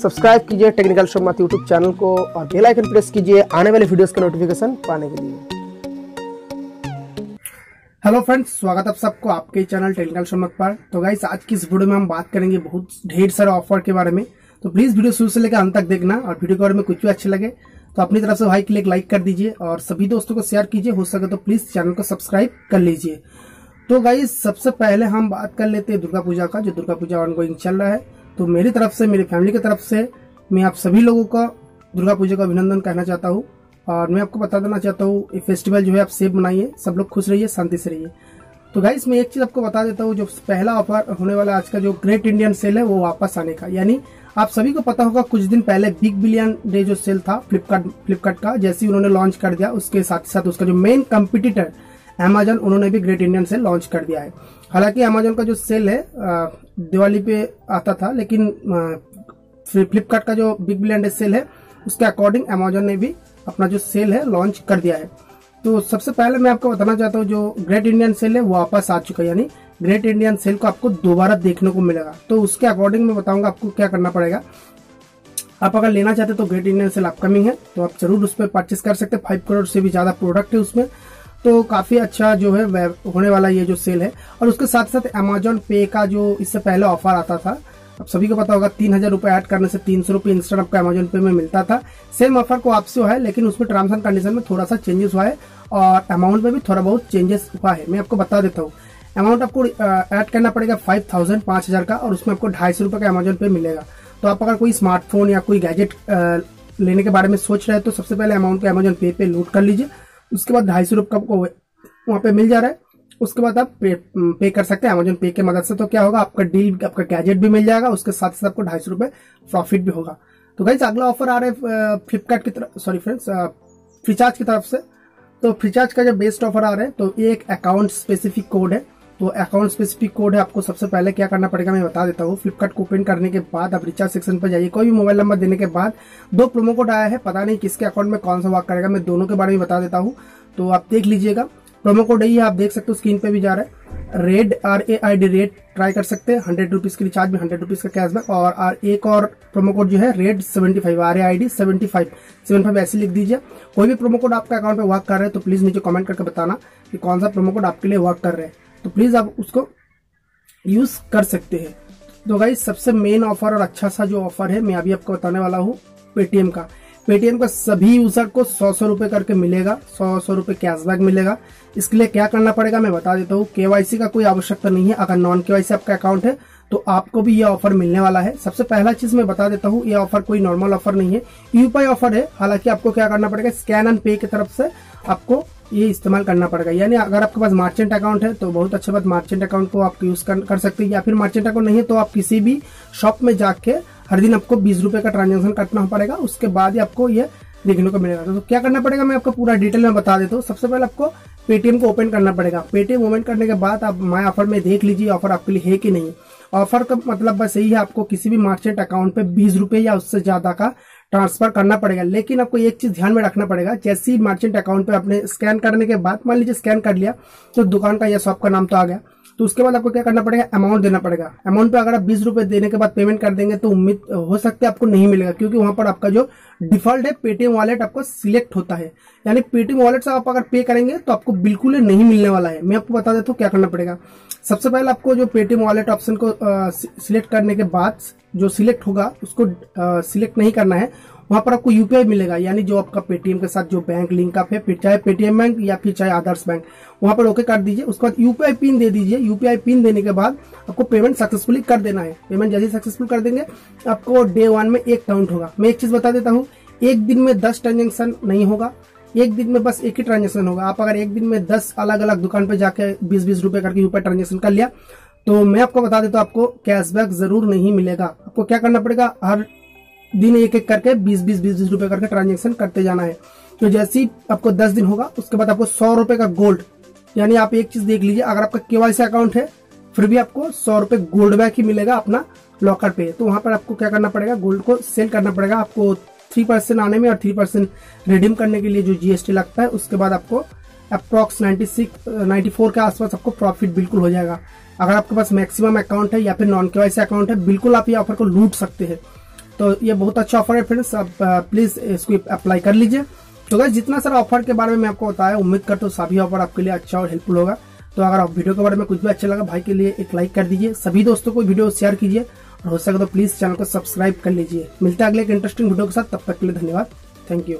Subscribe कीजिए technical show मत YouTube channel को और बेल आइकन प्रेस कीजिए आने वाले वीडियोस का नोटिफिकेशन पाने के लिए। हेलो फ्रेंड्स, स्वागत है सबको आपके चैनल टेक्निकल शमक पर। तो गाइस आज की इस वीडियो में हम बात करेंगे बहुत ढेर सारे ऑफ़र के बारे में। तो प्लीज़ वीडियो शुरू से लेकर अंत तक देखना और वीडियो के बारे में कुछ भी अच्छे लगे तो अपनी तरफ़ से भाई के लिए लाइक कर दीजिए और सभी दोस्तों को शेयर कीजिए। हो सके तो प्लीज़ चैनल को सब्सक्राइब कर लीजिए। तो गाइस सबसे पहले हम बात कर लेते हैं दुर्गा पूजा का, जो दुर्गा पूजा ऑन गोइंग चल रहा है। तो मेरी तरफ़ से, मेरी फैमिली की तरफ़ से मैं आप सभी लोगों का दुर्गा पूजा का अभिनंदन कहना चाहता हूँ। और मैं आपको बता देना चाहता हूँ, ये फेस्टिवल जो है आप सेफ़ बनाइए सब लोग खुश रहिए, शांति से रहिए। तो गाइस मैं एक चीज़ आपको बता देता हूँ, जो पहला ऑफ़र होने वाला आज का जो ग्रेट इंडियन सेल है, वो वापस आने का। यानी आप सभी को पता होगा, कुछ दिन पहले बिग बिलियन डे जो सेल था फ्लिपकार्ट फ्लिपकार्ट का, जैसे उन्होंने लॉन्च कर दिया, उसके साथ साथ उसका जो मेन कंपिटिटर अमेजन उन्होंने भी ग्रेट इंडियन सेल लॉन्च कर दिया है। हालाँकि अमेजोन का जो सेल है दिवाली पे आता था, लेकिन फ्लिपकार्ट का जो बिग बिलियन डे सेल है, उसके अकॉर्डिंग अमेजन ने भी अपना जो सेल है लॉन्च कर दिया है। तो सबसे पहले मैं आपको बताना चाहता हूँ, जो ग्रेट इंडियन सेल है, वो वापस आ चुका है। यानी ग्रेट इंडियन सेल को आपको दोबारा देखने को मिलेगा। तो उसके अकॉर्डिंग मैं बताऊँगा आपको क्या करना पड़ेगा। आप अगर लेना चाहते तो ग्रेट इंडियन सेल अपकमिंग है तो आप ज़रूर उस पर परचेस कर सकते हैं। फाइव करोड़ से भी ज़्यादा प्रोडक्ट है उसमें। तो काफ़ी अच्छा जो है होने वाला ये जो सेल है। और उसके साथ साथ अमेजोन पे का जो इससे पहले ऑफ़र आता था, अब सभी को पता होगा, तीन हज़ार रूपए ऐड करने से तीन सौ रुपये इंस्टेंट आपका अमेजोन पे में मिलता था। सेम ऑफ़र को आपसे हुआ है, लेकिन उसमें टर्म्स एंड कंडीशन में थोड़ा सा चेंजेस हुआ है और अमाउंट में भी थोड़ा बहुत चेंजेस हुआ है। मैं आपको बता देता हूँ। अमाउंट आपको ऐड करना पड़ेगा फाइव थाउज़ेंड पाँच हज़ार का और उसमें आपको ढाई सौ रुपए का अमेजोन पे मिलेगा। तो आप अगर कोई स्मार्टफ़ोन या कोई गैजेट लेने के बारे में सोच रहे हैं तो सबसे पहले अमाउंट को अमेजोन पे पे लूट कर लीजिए। उसके बाद ढाई सौ रुपये आपको वहाँ पे मिल जा रहा है। उसके बाद आप पे, पे कर सकते हैं। अमेजोन पे की मदद से तो क्या होगा? आपका डील आपका गैजेट भी मिल जाएगा। उसके साथ साथ आपको ढाई सौ रुपए प्रॉफिट भी होगा। तो गाइज़ अगला ऑफ़र आ रहा है फ्लिपकार्ट की तरफ़ सॉरी फ्रेंड्स फ्रीचार्ज की तरफ़ से। तो फ्रीचार्ज का जो बेस्ट ऑफ़र आ रहा है तो ये एक अकाउंट स्पेसिफिक कोड है। तो अकाउंट स्पेसिफिक कोड है, आपको सबसे पहले क्या करना पड़ेगा, मैं बता देता हूँ। फ्लिपकार्ट को ओपन करने के बाद आप रिचार्ज सेक्शन पर जाइए। कोई भी मोबाइल नंबर देने के बाद दो प्रोमो कोड आया है, पता नहीं किसके अकाउंट में कौन सा वर्क करेगा, मैं दोनों के बारे में बता देता हूँ। तो आप देख लीजिएगा प्रोमो कोड यही है आप देख सकते हो स्क्रीन पे भी जा रहा है। Red R A I D red try कर सकते हैं हंड्रेड रुपीज़ के रिचार्ज में हंड्रेड रुपीज़ का कैशबैक और आर एक और प्रोमो कोड जो है red seventy five R A I D seventy five seven five ऐसे लिख दीजिए। कोई भी प्रोमो कोड आपके अकाउंट में वर्क कर रहे हैं तो प्लीज़ नीचे कमेंट करके बताना कि कौन सा प्रोमो कोड आपके लिए वर्क कर रहे हैं। तो प्लीज़ आप उसको यूज़ कर सकते हैं। तो भाई सबसे मेन ऑफ़र और अच्छा सा जो ऑफ़र है, मैं अभी आपको बताने वाला हूँ पेटीएम का। पेटीएम का सभी यूज़र को सौ सौ रुपए करके मिलेगा, सौ सौ रुपए कैशबैक मिलेगा। इसके लिए क्या करना पड़ेगा, मैं बता देता हूँ। केवाईसी का कोई आवश्यकता नहीं है, अगर नॉन केवाईसी आपका अकाउंट है तो आपको भी ये ऑफ़र मिलने वाला है। सबसे पहला चीज़ मैं बता देता हूँ ये ऑफ़र कोई नॉर्मल ऑफ़र नहीं है। यूपीआई ऑफ़र है। हालाँकि आपको क्या करना पड़ेगा? स्कैन एंड पे की तरफ़ से आपको ये इस्तेमाल करना पड़ेगा। यानी अगर आपके पास मार्चेंट अकाउंट है तो बहुत अच्छा बात मार्चेंट अकाउंट को आप यूज़ कर, कर सकते हैं। या फिर मार्चेंट अकाउंट नहीं है तो आप किसी भी शॉप में जाके हर दिन आपको बीस रुपए का ट्रांजेक्शन करना पड़ेगा। उसके बाद ही आपको ये देखने को मिलेगा। तो क्या करना पड़ेगा? मैं आपको पूरा डिटेल में बता देता हूँ। सबसे पहले आपको पेटीएम को ओपन करना पड़ेगा। पेटीएम ओपन करने के बाद आप माई ऑफ़र में देख लीजिए ऑफ़र आपके लिए है कि नहीं। ऑफ़र का मतलब बस यही है, आपको किसी भी मार्चेंट अकाउंट पे बीस रुपए या उससे ज़्यादा का ट्रांसफ़र करना पड़ेगा। लेकिन आपको एक चीज़ ध्यान में रखना पड़ेगा, जैसे ही मार्चेंट अकाउंट पे आपने स्कैन करने के बाद, मान लीजिए स्कैन कर लिया तो दुकान का या शॉप का नाम तो आ गया। तो उसके बाद आपको क्या करना पड़ेगा? अमाउंट देना पड़ेगा। अमाउंट पे अगर आप बीस रुपए देने के बाद पेमेंट कर देंगे तो उम्मीद, हो सकती है आपको नहीं मिलेगा, क्योंकि वहाँ पर आपका जो डिफ़ॉल्ट है पेटीएम वॉलेट आपको सिलेक्ट होता है। यानी पेटीएम वॉलेट से आप अगर पे करेंगे तो आपको बिल्कुल नहीं मिलने वाला है। मैं आपको बता देता हूँ क्या करना पड़ेगा। सबसे पहले आपको जो पेटीएम वॉलेट ऑप्शन को सिलेक्ट करने के बाद जो सिलेक्ट होगा, उसको सिलेक्ट नहीं करना है। वहाँ पर आपको यूपीआई मिलेगा, यानी जो आपका पेटीएम के साथ जो बैंक लिंक अप है चाहे पेटीएम बैंक या फिर चाहे आदर्श बैंक वहाँ पर ओके कर दीजिए। उसके बाद यूपीआई पिन दे दीजिए। यूपीआई पिन देने के बाद आपको पेमेंट सक्सेसफुली कर देना है। पेमेंट जैसे सक्सेसफुल कर देंगे। आपको डे वन में एक काउंट होगा। मैं एक चीज़ बता देता हूँ, एक दिन में दस ट्रांजेक्शन नहीं होगा। एक दिन में बस एक ही ट्रांजेक्शन होगा। आप अगर एक दिन में दस अलग अलग दुकान पर जाकर बीस बीस रुपए करके यूपीआई ट्रांजेक्शन कर लिया तो मैं आपको बता देता हूँ, आपको कैशबैक ज़रूर नहीं मिलेगा। आपको क्या करना पड़ेगा? हर दिन एक एक करके बीस बीस बीस बीस रुपए करके ट्रांजेक्शन करते जाना है। तो जैसे ही आपको दस दिन होगा, उसके बाद आपको सौ रुपए का गोल्ड यानी आप एक चीज़ देख लीजिए, अगर आपका केवाईसी अकाउंट है, फिर भी आपको सौ रुपए गोल्ड बैक ही मिलेगा अपना लॉकर पे। तो वहाँ पर आपको क्या करना पड़ेगा? गोल्ड को सेल करना पड़ेगा आपको थ्री परसेंट आने में और थ्री परसेंट रिडीम करने के लिए जो जीएसटी लगता है। उसके बाद आपको approx ninety six ninety four के आसपास आपको प्रॉफिट बिल्कुल हो जाएगा। अगर आपके पास मैक्सिमम अकाउंट है या फिर नॉन केवाईसी अकाउंट है, बिल्कुल आप ये ऑफ़र को लूट सकते हैं। तो ये बहुत अच्छा ऑफ़र है फ्रेंड्स आप प्लीज़ इसको अप्लाई कर लीजिए। तो अगर जितना सारा ऑफ़र के बारे में मैं आपको बताया, उम्मीद करता हूँ सभी ऑफ़र आपके लिए अच्छा और हेल्पफुल होगा। तो अगर आप वीडियो के बारे में कुछ भी अच्छा लगा, भाई के लिए एक लाइक कर दीजिए। सभी दोस्तों को वीडियो शेयर कीजिए। और हो सके तो प्लीज़ चैनल को सब्सक्राइब कर लीजिए। मिलते हैं अगले एक इंटरेस्टिंग वीडियो के साथ। तब तक के लिए धन्यवाद। Thank you